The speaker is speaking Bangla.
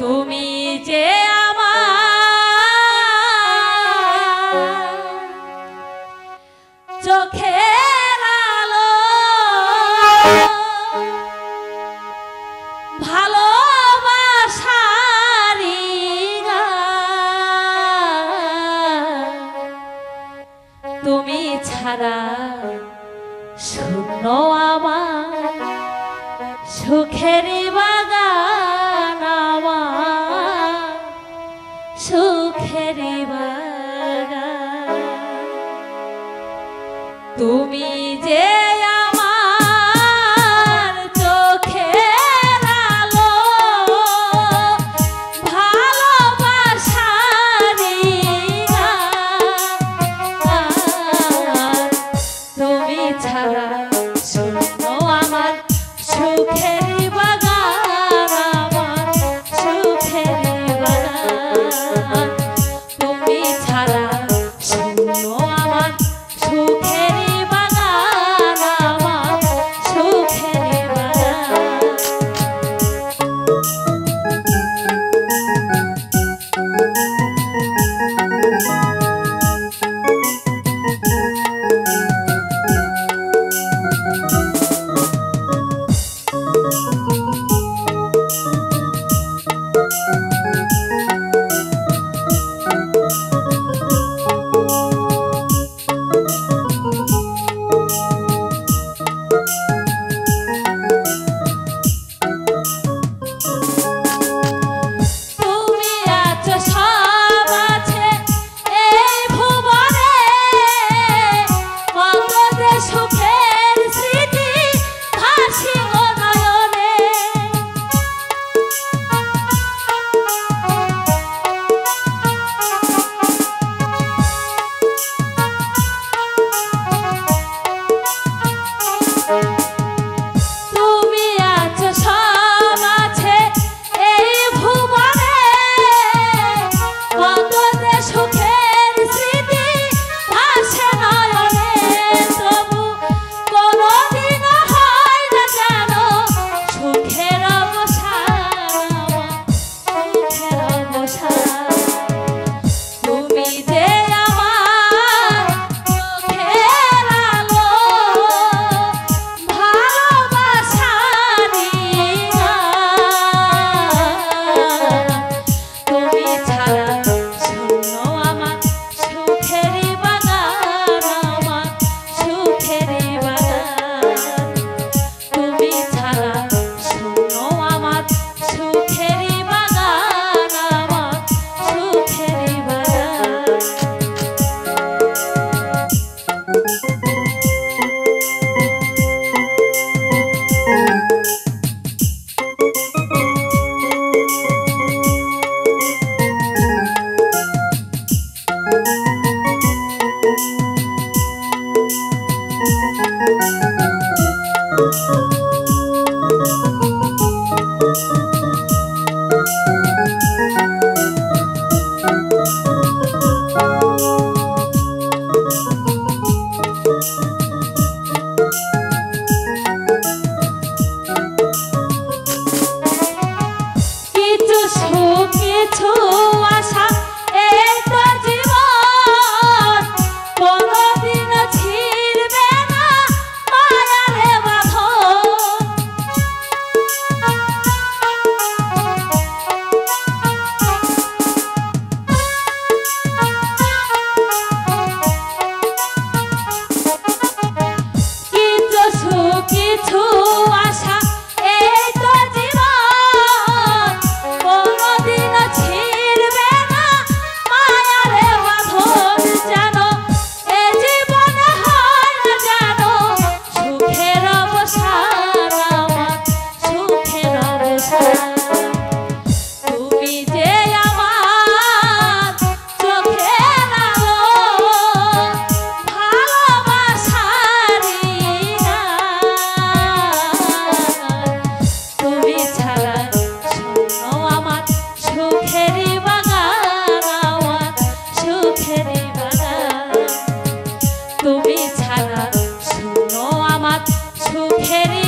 তুমি যে আমার চোখের আলো ভালো তুমি ছাড়া শূন্য আমার সুখের বা তুমি যে গেছো to carry